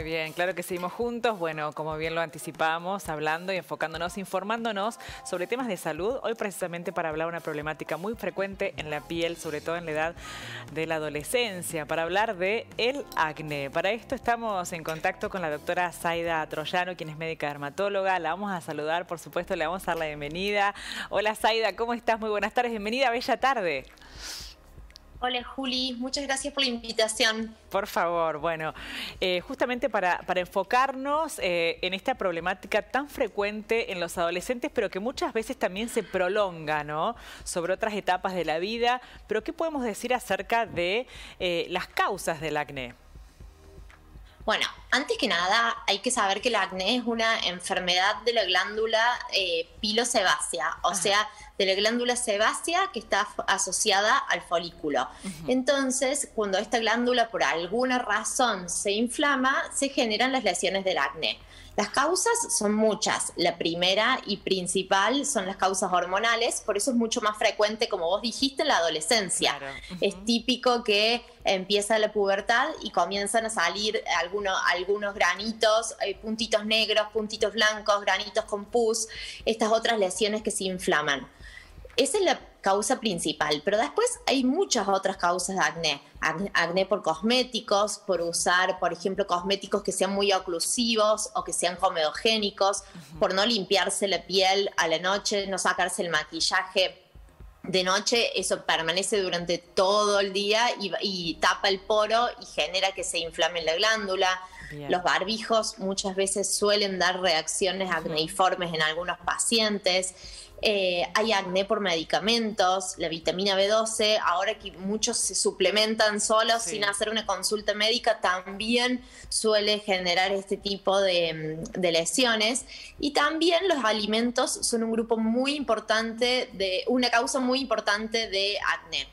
Muy bien, claro que seguimos juntos. Bueno, como bien lo anticipábamos, hablando y enfocándonos, informándonos sobre temas de salud. Hoy precisamente para hablar una problemática muy frecuente en la piel, sobre todo en la edad de la adolescencia, para hablar de el acné. Para esto estamos en contacto con la doctora Zaida Troyano, quien es médica dermatóloga. La vamos a saludar, por supuesto, le vamos a dar la bienvenida. Hola Zaida, ¿cómo estás? Muy buenas tardes, bienvenida, bella tarde. Hola Juli, muchas gracias por la invitación. Por favor, bueno, eh, justamente para, enfocarnos eh, en esta problemática tan frecuente en los adolescentes, pero que muchas veces también se prolonga, ¿no? Sobre otras etapas de la vida, pero ¿qué podemos decir acerca de eh, las causas del acné? Bueno, antes que nada hay que saber que el acné es una enfermedad de la glándula eh, pilosebácea, o sea, de la glándula sebácea que está asociada al folículo. Entonces, cuando esta glándula por alguna razón se inflama, se generan las lesiones del acné. Las causas son muchas. La primera y principal son las causas hormonales, por eso es mucho más frecuente, como vos dijiste, en la adolescencia. Es típico que empieza la pubertad y comienzan a salir algunos, algunos granitos, eh, puntitos negros, puntitos blancos, granitos con pus, estas otras lesiones que se inflaman. Esa es la causa principal, pero después hay muchas otras causas de acné. acné. por cosméticos, por usar, por ejemplo, cosméticos que sean muy oclusivos o que sean comedogénicos, por no limpiarse la piel a la noche, no sacarse el maquillaje de noche, eso permanece durante todo el día y, tapa el poro y genera que se inflame la glándula. Los barbijos muchas veces suelen dar reacciones acneiformes en algunos pacientes. Eh, hay acné por medicamentos, la vitamina B12, ahora que muchos se suplementan solos sin hacer una consulta médica, también suele generar este tipo de, lesiones. Y también los alimentos son un grupo muy importante, de una causa muy importante de acné.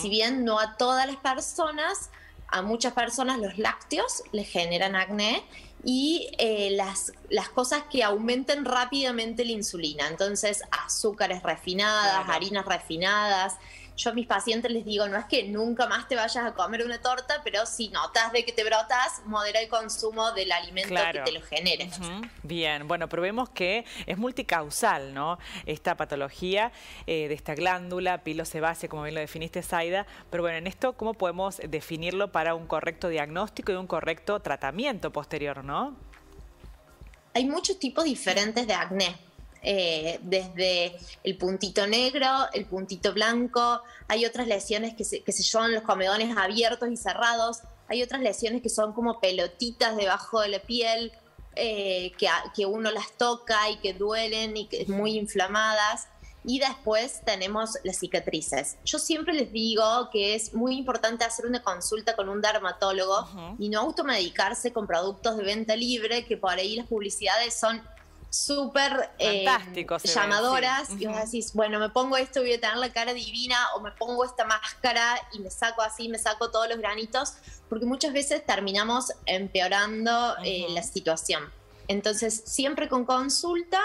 Si bien no a todas las personas, a muchas personas los lácteos les generan acné y eh, las, las cosas que aumenten rápidamente la insulina. Entonces, azúcares refinadas, harinas refinadas, yo a mis pacientes les digo, no es que nunca más te vayas a comer una torta, pero si notas de que te brotas, modera el consumo del alimento que te lo genere. Bien, bueno, pero vemos que es multicausal, ¿no? Esta patología eh, de esta glándula pilosebácea, como bien lo definiste, Zaida. Pero bueno, en esto, ¿cómo podemos definirlo para un correcto diagnóstico y un correcto tratamiento posterior, no? Hay muchos tipos diferentes de acné eh, desde el puntito negro, el puntito blanco, hay otras lesiones que se, que se llaman los comedones abiertos y cerrados, hay otras lesiones que son como pelotitas debajo de la piel, eh, que, que, uno las toca y que duelen y que es muy inflamadas. Y después tenemos las cicatrices. Yo siempre les digo que es muy importante hacer una consulta con un dermatólogo y no automedicarse con productos de venta libre, que por ahí las publicidades son súper eh, llamadoras y vos decís, bueno, me pongo esto y voy a tener la cara divina o me pongo esta máscara y me saco así, me saco todos los granitos, porque muchas veces terminamos empeorando eh, la situación. Entonces, siempre con consulta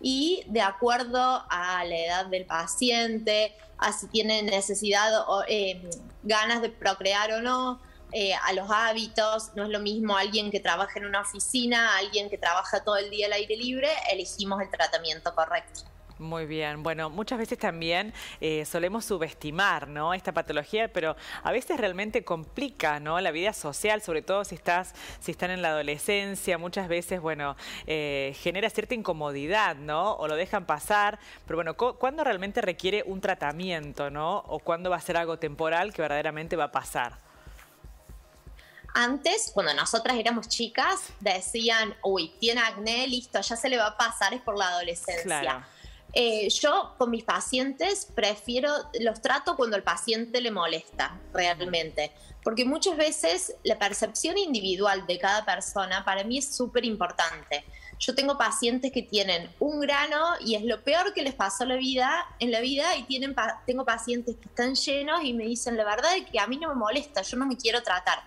y de acuerdo a la edad del paciente, a si tiene necesidad o eh, ganas de procrear o no, eh, a los hábitos, no es lo mismo alguien que trabaja en una oficina, alguien que trabaja todo el día al aire libre, elegimos el tratamiento correcto. Muy bien, bueno, muchas veces también eh, solemos subestimar ¿no? esta patología, pero a veces realmente complica ¿no? la vida social, sobre todo si estás, si están en la adolescencia, muchas veces, bueno, eh, genera cierta incomodidad, ¿no? O lo dejan pasar, pero bueno, ¿cuándo realmente requiere un tratamiento, ¿no? O cuándo va a ser algo temporal que verdaderamente va a pasar? Antes, cuando nosotras éramos chicas, decían, uy, tiene acné, listo, ya se le va a pasar, es por la adolescencia. Eh, yo con mis pacientes prefiero, los trato cuando el paciente le molesta realmente, porque muchas veces la percepción individual de cada persona para mí es súper importante. Yo tengo pacientes que tienen un grano y es lo peor que les pasó la vida, en la vida y tienen, tengo pacientes que están llenos y me dicen la verdad es que a mí no me molesta, yo no me quiero tratar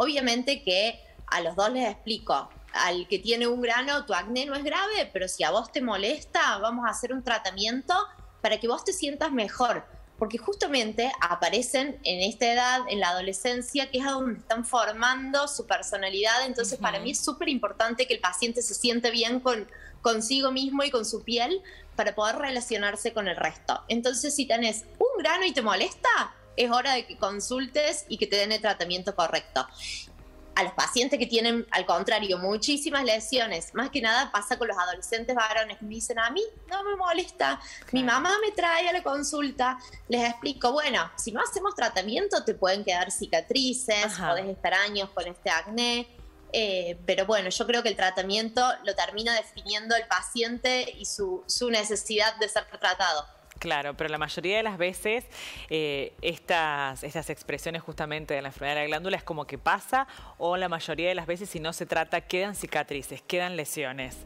Obviamente que a los dos les explico, al que tiene un grano, tu acné no es grave, pero si a vos te molesta, vamos a hacer un tratamiento para que vos te sientas mejor. porque justamente aparecen en esta edad, en la adolescencia, que es donde están formando su personalidad. Entonces, para mí es súper importante que el paciente se siente bien con consigo mismo y con su piel para poder relacionarse con el resto. Entonces, si tenés un grano y te molesta, es hora de que consultes y que te den el tratamiento correcto a los pacientes que tienen, al contrario, muchísimas lesiones. Más que nada pasa con los adolescentes varones que me dicen, a mí no me molesta, mi mamá me trae a la consulta, les explico, bueno, si no hacemos tratamiento te pueden quedar cicatrices, podés estar años con este acné. Eh, pero bueno, yo creo que el tratamiento lo termina definiendo el paciente y su, su necesidad de ser tratado. Claro, pero la mayoría de las veces eh, estas, estas expresiones justamente de la enfermedad de la glándula es como que pasa o la mayoría de las veces si no se trata quedan cicatrices, quedan lesiones.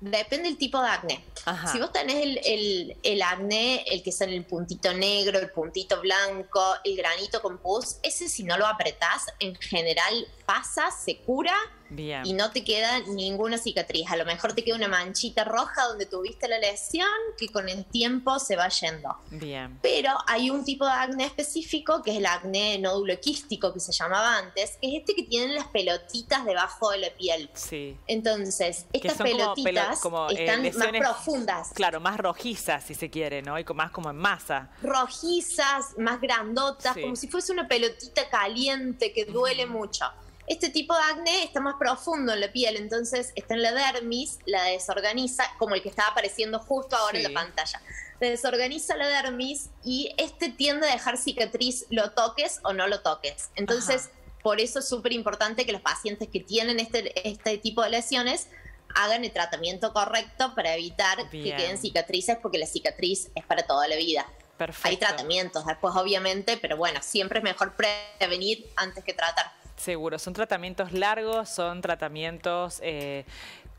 Depende del tipo de acné. Si vos tenés el, el, acné, el que es en el puntito negro, el puntito blanco, el granito con pus, ese si no lo apretás, en general pasa, se cura y no te queda ninguna cicatriz. A lo mejor te queda una manchita roja donde tuviste la lesión que con el tiempo se va yendo. Bien. Pero hay un tipo de acné específico que es el acné nódulo quístico que se llamaba antes, que es este que tienen las pelotitas debajo de la piel. Sí. Entonces, estas pelotitas como, eh, están más profundas. Claro, más rojizas si se quiere, ¿no? Y más como en masa. Rojizas, más grandotas, como si fuese una pelotita caliente que duele mucho. Este tipo de acné está más profundo en la piel, entonces está en la dermis, la desorganiza, como el que está apareciendo justo ahora en la pantalla. Desorganiza la dermis y este tiende a dejar cicatriz, lo toques o no lo toques. Entonces, por eso es súper importante que los pacientes que tienen este, este tipo de lesiones hagan el tratamiento correcto para evitar que queden cicatrices, porque la cicatriz es para toda la vida. Perfecto. Hay tratamientos después, obviamente, pero bueno, siempre es mejor prevenir antes que tratar. Seguro, son tratamientos largos, son tratamientos eh,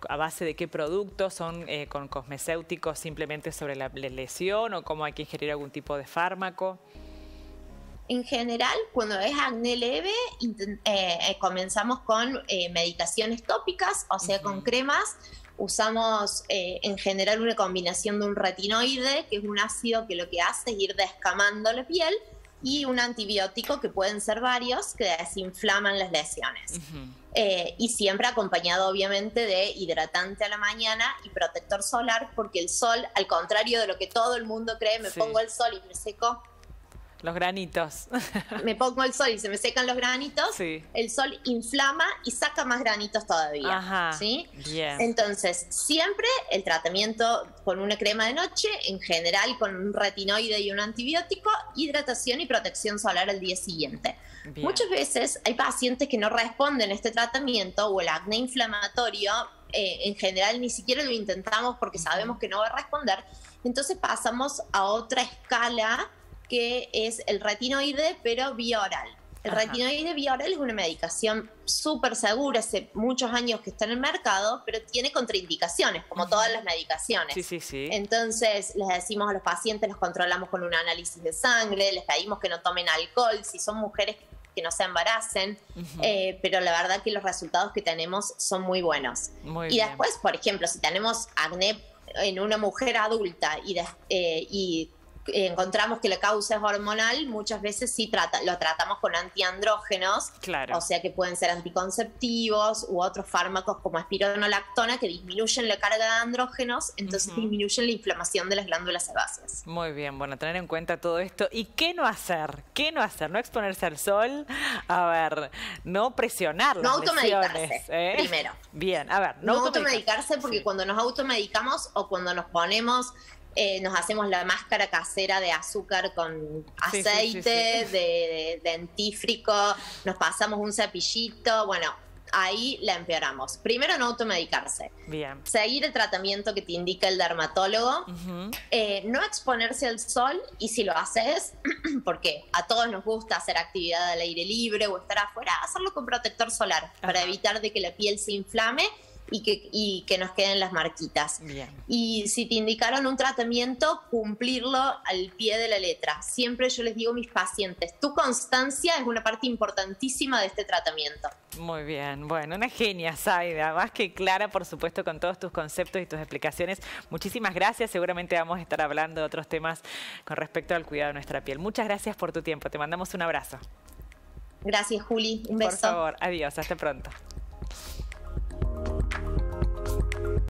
a base de qué productos, son eh, con cosmecéuticos simplemente sobre la lesión o cómo hay que ingerir algún tipo de fármaco. En general, cuando es acné leve, eh, comenzamos con medicaciones tópicas, o sea, con cremas. Usamos en general una combinación de un retinoide, que es un ácido que lo que hace es ir descamando la piel, y un antibiótico que pueden ser varios que desinflaman las lesiones. Eh, y siempre acompañado obviamente de hidratante a la mañana y protector solar porque el sol, al contrario de lo que todo el mundo cree, me pongo el sol y me seco, los granitos. Me pongo el sol y se me secan los granitos. Sí. El sol inflama y saca más granitos todavía. Ajá. ¿sí? Entonces, siempre el tratamiento con una crema de noche, en general con un retinoide y un antibiótico, hidratación y protección solar al día siguiente. Muchas veces hay pacientes que no responden a este tratamiento o el acné inflamatorio. Eh, en general ni siquiera lo intentamos porque sabemos que no va a responder. Entonces pasamos a otra escala que es el retinoide, pero vía oral. El retinoide vía oral es una medicación súper segura, hace muchos años que está en el mercado, pero tiene contraindicaciones, como todas las medicaciones. Sí, sí, sí. Entonces, les decimos a los pacientes, los controlamos con un análisis de sangre, les pedimos que no tomen alcohol, si son mujeres que no se embaracen, eh, pero la verdad que los resultados que tenemos son muy buenos. y después, por ejemplo, si tenemos acné en una mujer adulta y, eh, y encontramos que la causa es hormonal, muchas veces sí trata, lo tratamos con antiandrógenos, claro. o sea que pueden ser anticonceptivos u otros fármacos como espironolactona que disminuyen la carga de andrógenos, entonces disminuyen la inflamación de las glándulas sebáceas. Muy bien, bueno, tener en cuenta todo esto. ¿Y qué no hacer? ¿Qué no hacer? No exponerse al sol, a ver, no presionar No automedicarse, ¿eh? primero. Bien, a ver, no, automedicarse, porque cuando nos automedicamos o cuando nos ponemos eh, nos hacemos la máscara casera de azúcar con aceite, de, dentífrico, nos pasamos un cepillito, bueno, ahí la empeoramos. Primero, no automedicarse. Bien. Seguir el tratamiento que te indica el dermatólogo. Eh, no exponerse al sol y si lo haces, porque a todos nos gusta hacer actividad al aire libre o estar afuera, hacerlo con protector solar para evitar de que la piel se inflame y que, y que nos queden las marquitas. Y si te indicaron un tratamiento, cumplirlo al pie de la letra. Siempre yo les digo a mis pacientes, tu constancia es una parte importantísima de este tratamiento. Muy bien, bueno, una genia, Saida, más que clara, por supuesto, con todos tus conceptos y tus explicaciones. Muchísimas gracias, seguramente vamos a estar hablando de otros temas con respecto al cuidado de nuestra piel. Muchas gracias por tu tiempo, te mandamos un abrazo. Gracias, Juli, un beso. Por favor, adiós, hasta pronto.